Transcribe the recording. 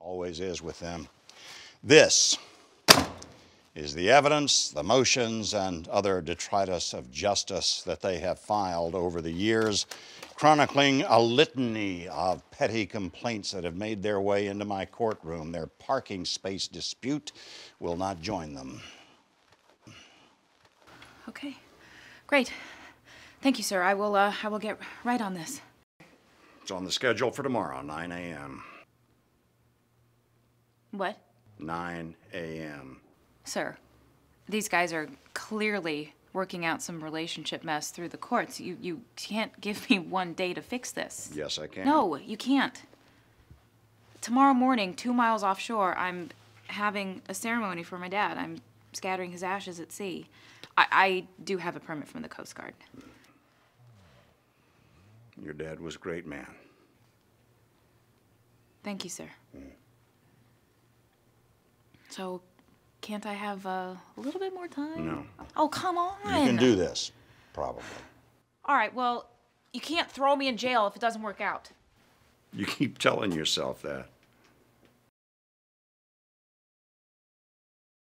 Always is with them. This is the evidence, the motions, and other detritus of justice that they have filed over the years, chronicling a litany of petty complaints that have made their way into my courtroom. Their parking space dispute will not join them. Okay, great. Thank you, sir. I will. Uh, I will get right on this. It's on the schedule for tomorrow, 9 a.m. What, 9 a.m. sir? These guys are clearly working out some relationship mess through the courts. You you can't give me one day to fix this. Yes, I can. No, you can't. Tomorrow morning, two miles offshore, I'm having a ceremony for my dad. I'm scattering his ashes at sea. I, I do have a permit from the Coast Guard. Your dad was a great man. Thank you, sir. Mm. So, can't I have uh, a little bit more time? No. Oh, come on. You can do this, probably. All right, well, you can't throw me in jail if it doesn't work out. You keep telling yourself that.